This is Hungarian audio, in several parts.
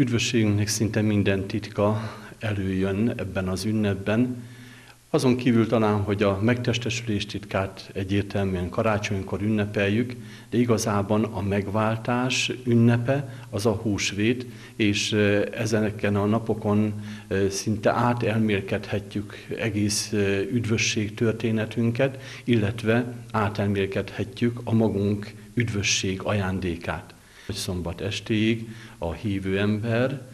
Üdvösségünknek szinte minden titka előjön ebben az ünnepben, azon kívül talán, hogy a megtestesülés titkát egyértelműen karácsonykor ünnepeljük, de igazában a megváltás ünnepe az a húsvét, és ezeneken a napokon szinte átelmélkedhetjük egész üdvösség történetünket, illetve átelmélkedhetjük a magunk üdvösség ajándékát. Szombat estéig a hívő ember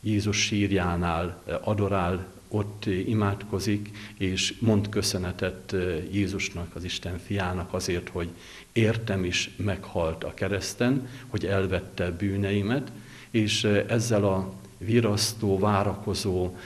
Jézus sírjánál adorál ott imádkozik, és mond köszönetet Jézusnak, az Isten fiának azért, hogy értem is meghalt a kereszten, hogy elvette bűneimet, és ezzel a virasztó, várakozó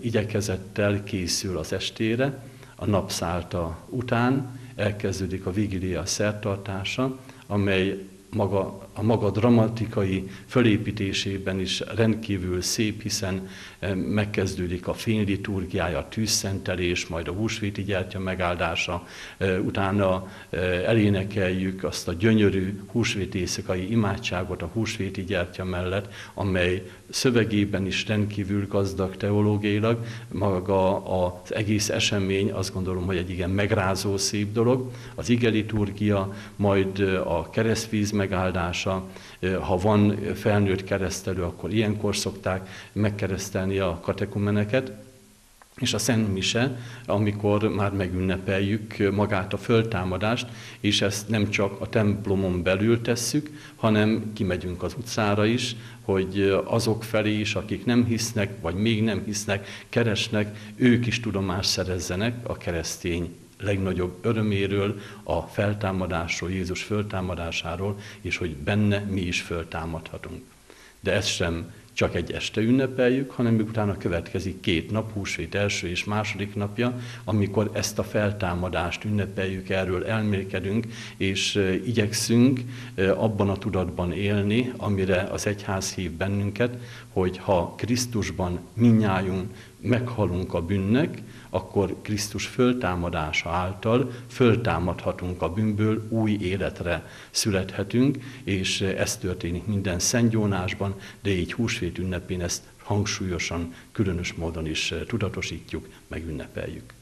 igyekezettel készül az estére, a napszálta után elkezdődik a vigilia szertartása, amely maga, a maga dramatikai fölépítésében is rendkívül szép, hiszen eh, megkezdődik a fényliturgiája, a tűzszentelés, majd a húsvéti gyertya megáldása, eh, utána eh, elénekeljük azt a gyönyörű húsvéti éjszakai imádságot a húsvéti gyertya mellett, amely szövegében is rendkívül gazdag teológiailag, maga az egész esemény azt gondolom, hogy egy igen megrázó szép dolog. Az igeliturgia, majd a keresztvíz megáldása, ha van felnőtt keresztelő, akkor ilyenkor szokták megkeresztelni a katekumeneket, és a Szent Mise, amikor már megünnepeljük magát a föltámadást, és ezt nem csak a templomon belül tesszük, hanem kimegyünk az utcára is, hogy azok felé is, akik nem hisznek, vagy még nem hisznek, keresnek, ők is tudomást szerezzenek a keresztény legnagyobb öröméről, a feltámadásról, Jézus föltámadásáról, és hogy benne mi is föltámadhatunk. De ez sem csak egy este ünnepeljük, hanem utána következik két nap, húsvét első és második napja, amikor ezt a feltámadást ünnepeljük, erről elmélkedünk, és igyekszünk abban a tudatban élni, amire az egyház hív bennünket, hogy ha Krisztusban minnyájunk meghalunk a bűnnek, akkor Krisztus föltámadása által föltámadhatunk a bűnből, új életre születhetünk, és ez történik minden szentgyónásban, de így húsvét ünnepén ezt hangsúlyosan, különös módon is tudatosítjuk, megünnepeljük.